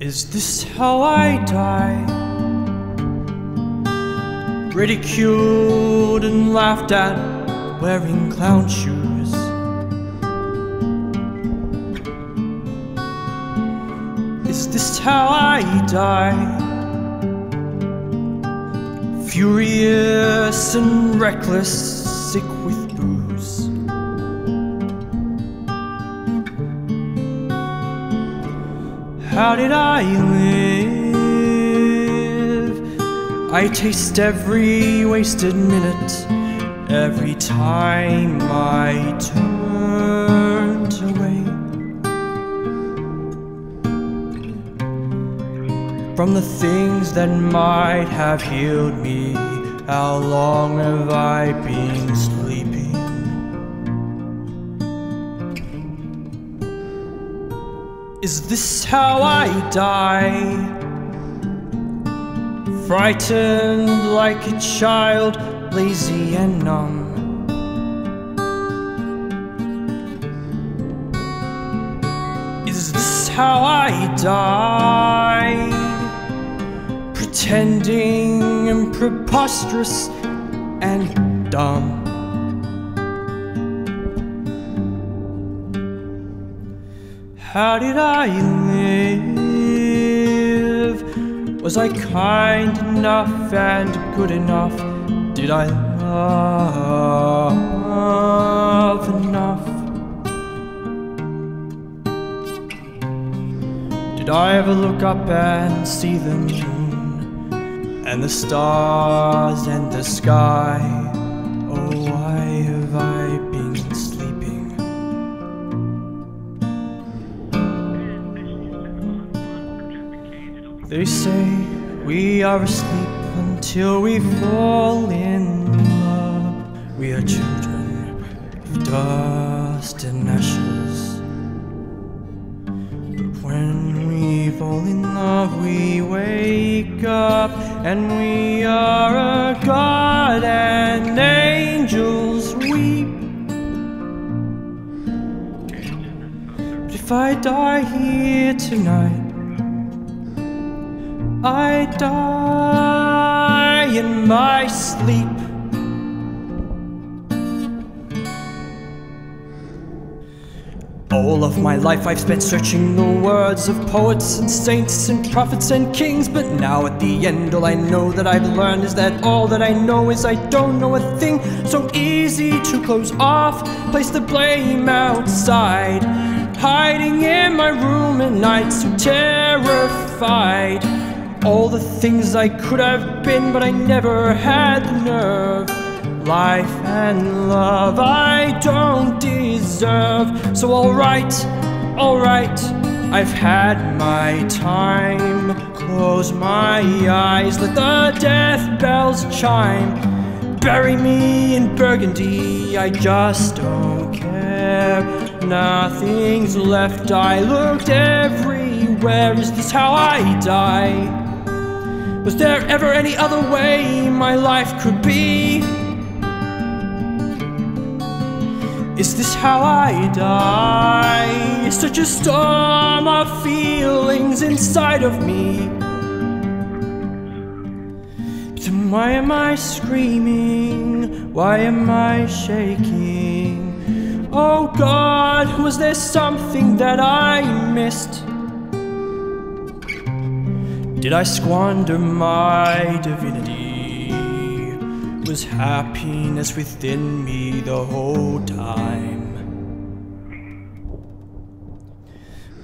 Is this how I die? Ridiculed and laughed at, wearing clown shoes. Is how I die? Furious and reckless, sick with booze. How did I live? I taste every wasted minute, every time I turned away from the things that might have healed me. How long have I been sleeping? Is this how I die? Frightened like a child, lazy and numb. Is this how I die? Pretending and preposterous and dumb. How did I live? Was I kind enough and good enough? Did I love enough? Did I ever look up and see the moon and the stars and the sky? Oh, why have I been sleeping? They say we are asleep until we fall in love. We are children of dust and ashes. We wake up and we are a god, and angels weep. But if I die here tonight, I die in my sleep. All of my life I've spent searching the words of poets and saints and prophets and kings, but now at the end all I know that I've learned is that all that I know is I don't know a thing. So easy to close off, place the blame outside, hiding in my room at night, so terrified. All the things I could have been, but I never had the nerve. Life and love I don't deserve. So, alright, alright, I've had my time. Close my eyes, let the death bells chime. Bury me in burgundy, I just don't care. Nothing's left, I looked everywhere. Is this how I die? Was there ever any other way my life could be? Is this how I die? Such a storm of feelings inside of me. Then why am I screaming? Why am I shaking? Oh God, was there something that I missed? Did I squander my divinity? Was happiness within me the whole time?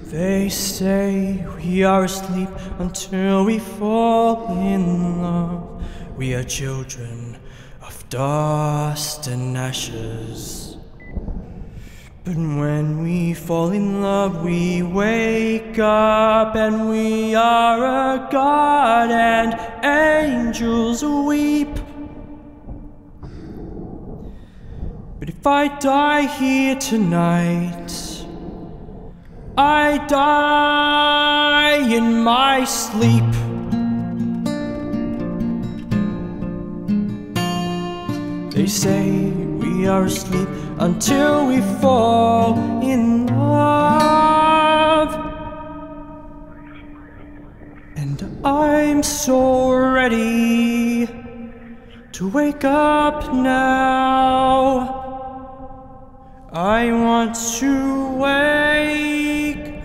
They say we are asleep until we fall in love. We are children of dust and ashes. But when we fall in love, we wake up and we are a god, and angels weep. I die here tonight, I die in my sleep. They say we are asleep until we fall in love. And I'm so ready to wake up now. I want to wake